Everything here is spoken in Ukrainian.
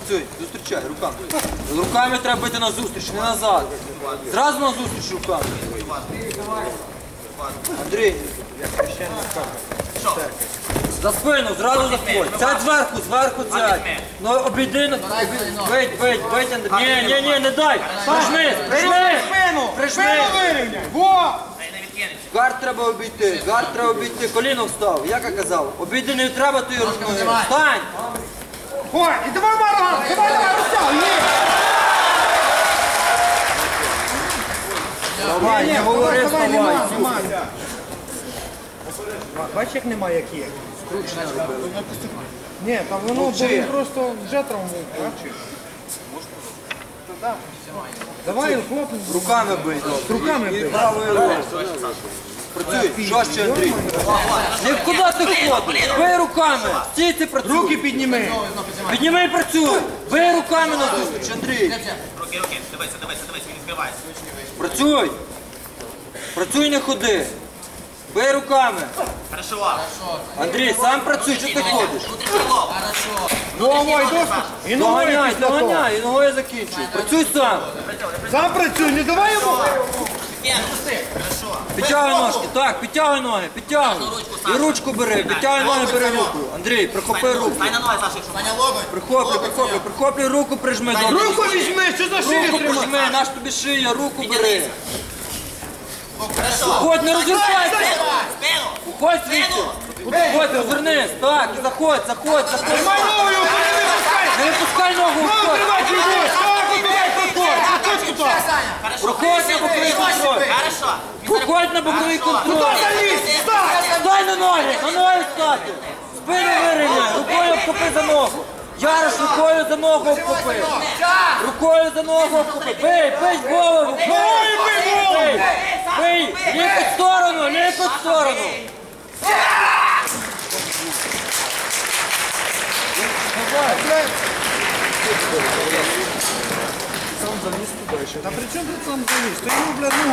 працюй, зустрічай, руками. Руками треба бити на зустріч, не назад. Зразу на зустріч руками. Андрій. За спину, зразу заходь. Сядь зверху, зверху сядь. Ну обійди, на- бить, бить, бить, Андрій. Ні, ні, ні, не дай. Прижми, прижми. Спину! Прижми. Спину вирівняй! Во! Гард треба обійти, гард треба обійти, коліно встав, як я казав. Обійди не треба тої рукою. Встань! Ой, і давай баран! Давай, давай! Ні! Не говори, Давай, вставай. нема, нема. Бачиш, як немає, як є. Ні, там воно бо він просто вже травмує. бачиш? Давай, хлопець. Руками бий. Руками І бий. правою рукою. Працюй, жорстче, Андрій. Не куди ти ходиш? Бий руками. Стій ти працюй. Руки підніми. Підніми і працюй. Бий руками на зустріч, Андрій. Руки, руки, дивися, дивися, дивися, він збивається. Працюй. Працюй, не ходи. Бий руками. Хорошо. Андрій, сам працюй, що ти ходиш? Внутрішній лоб. Головою. І ногою Доганяй, після того. доганяй, і ногою закінчуй. Працюй сам. Сам працюй, не давай йому. Підтягуй ножки, так, підтягуй ноги, підтягуй. І ручку бери, підтягуй ноги, бери руку. Андрій, прихопи руку. Стань на ноги, Саша, якщо Стань на лоби. Прихоплюй, прихоплюй, прихоплюй руку, прижми Руку візьми, що за шию Руку тримай. прижми, наш тобі шия, руку бери. Уходь, не розвертайся. Спину. Уходь звідси. Уходь, розвернись, так, і заходь, заходь, заходь. Тримай ногою, не випускай. Не випускай ногу, Ногу уходь. тримай, чужу. Так, убивай, проходь. Проходь туди. Проходь на боковий контроль. Проходь на боковий встань. Стай на ноги, на ноги стати. Спину вирівняй, рукою обхопи за ногу. Ярош, рукою за ногу обхопи. Рукою за ногу обхопи. Бий, бий в голову. Бий голову. Бий, бий. Ліпить в сторону, ліпить в сторону. Та при чому ти там заліз? Ти йому, блядь, ну,